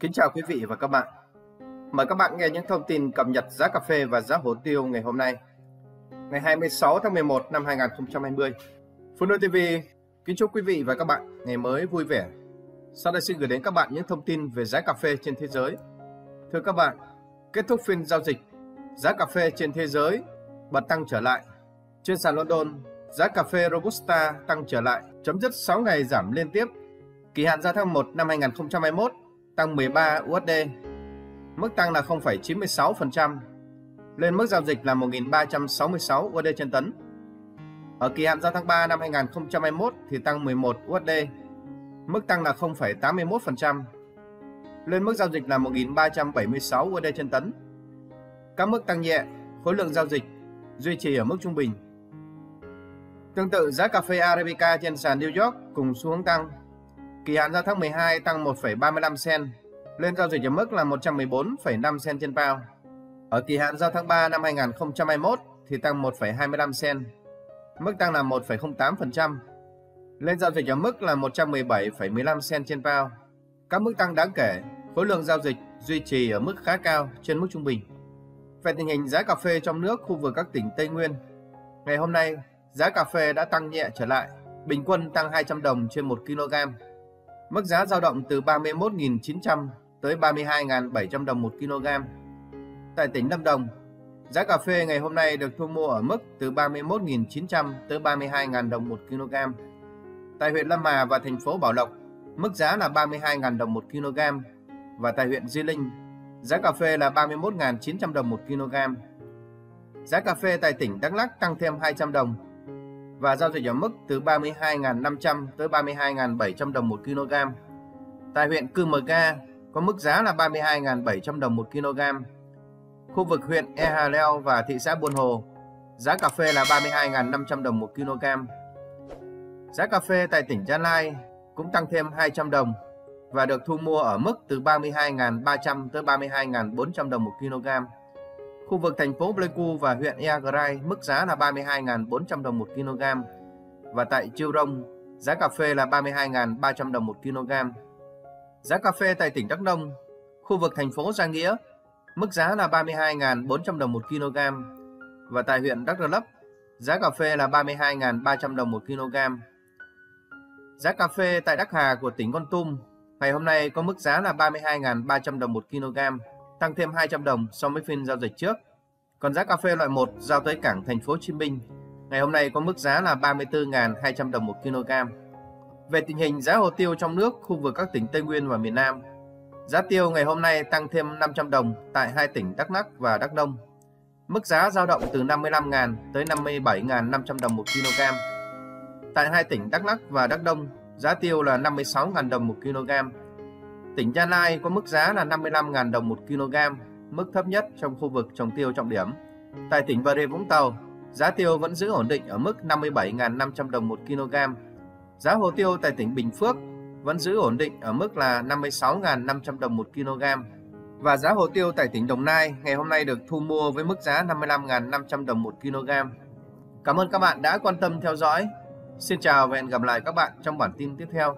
Kính chào quý vị và các bạn. Mời các bạn nghe những thông tin cập nhật giá cà phê và giá hồ tiêu ngày hôm nay, ngày 26 tháng 11 năm 2020. Phụ TV kính chúc quý vị và các bạn ngày mới vui vẻ. Sau đây xin gửi đến các bạn những thông tin về giá cà phê trên thế giới. Thưa các bạn, kết thúc phiên giao dịch, giá cà phê trên thế giới bật tăng trở lại. Trên sàn London, giá cà phê Robusta tăng trở lại, chấm dứt 6 ngày giảm liên tiếp. Kỳ hạn ra tháng 1 năm 2021 tăng 13 USD. Mức tăng là 0,96%, lên mức giao dịch là 1.366 USD trên tấn. Ở kỳ hạn giao tháng 3 năm 2021 thì tăng 11 USD, mức tăng là 0,81%, lên mức giao dịch là 1.376 USD trên tấn. Các mức tăng nhẹ, khối lượng giao dịch duy trì ở mức trung bình. Tương tự, giá cà phê Arabica trên sàn New York cùng xu hướng tăng Kỳ hạn giao tháng 12 tăng 1,35 sen, lên giao dịch ở mức là 114,5 sen trên bao. Ở kỳ hạn giao tháng 3 năm 2021 thì tăng 1,25 sen, mức tăng là 1,08%, lên giao dịch ở mức là 117,15 sen trên bao. Các mức tăng đáng kể, khối lượng giao dịch duy trì ở mức khá cao trên mức trung bình. Về tình hình giá cà phê trong nước khu vực các tỉnh Tây Nguyên, ngày hôm nay giá cà phê đã tăng nhẹ trở lại, bình quân tăng 200 đồng trên 1 kg. Mức giá dao động từ 31.900 tới 32.700 đồng một kg. Tại tỉnh Lâm Đồng, giá cà phê ngày hôm nay được thu mua ở mức từ 31.900 tới 32.000 đồng một kg. Tại huyện Lâm Hà và thành phố Bảo Lộc, mức giá là 32.000 đồng một kg và tại huyện Di Linh, giá cà phê là 31.900 đồng một kg. Giá cà phê tại tỉnh Đắk Lắk tăng thêm 200 đồng và giao dịch ở mức từ 32.500 tới 32.700 đồng một kg. Tại huyện Cư Mờ Ga có mức giá là 32.700 đồng một kg. Khu vực huyện E Hà Leo và thị xã Buôn Hồ, giá cà phê là 32.500 đồng một kg. Giá cà phê tại tỉnh Gia Lai cũng tăng thêm 200 đồng và được thu mua ở mức từ 32.300 tới 32.400 đồng một kg. Khu vực thành phố Pleiku và huyện Eagrai mức giá là 32.400 đồng một kg và tại Chiêu Rông giá cà phê là 32.300 đồng một kg. Giá cà phê tại tỉnh Đắk Nông, khu vực thành phố Gia Nghĩa mức giá là 32.400 đồng một kg và tại huyện Đắk Rơ Lấp giá cà phê là 32.300 đồng một kg. Giá cà phê tại Đắk Hà của tỉnh Con Tum ngày hôm nay có mức giá là 32.300 đồng một kg tăng thêm 200 đồng so với phiên giao dịch trước. Còn giá cà phê loại 1 giao tới cảng thành phố Hồ Chí Minh ngày hôm nay có mức giá là 34.200 đồng một kg. Về tình hình giá hồ tiêu trong nước khu vực các tỉnh Tây Nguyên và miền Nam, giá tiêu ngày hôm nay tăng thêm 500 đồng tại hai tỉnh Đắk Lắk và Đắk Nông. Mức giá giao động từ 55.000 tới 57.500 đồng một kg. Tại hai tỉnh Đắk Lắk và Đắk Nông, giá tiêu là 56.000 đồng một kg Tỉnh Gia Lai có mức giá là 55.000 đồng một kg, mức thấp nhất trong khu vực trồng tiêu trọng điểm. Tại tỉnh Bà Rịa Vũng Tàu, giá tiêu vẫn giữ ổn định ở mức 57.500 đồng một kg. Giá hồ tiêu tại tỉnh Bình Phước vẫn giữ ổn định ở mức là 56.500 đồng một kg. Và giá hồ tiêu tại tỉnh Đồng Nai ngày hôm nay được thu mua với mức giá 55.500 đồng một kg. Cảm ơn các bạn đã quan tâm theo dõi. Xin chào và hẹn gặp lại các bạn trong bản tin tiếp theo.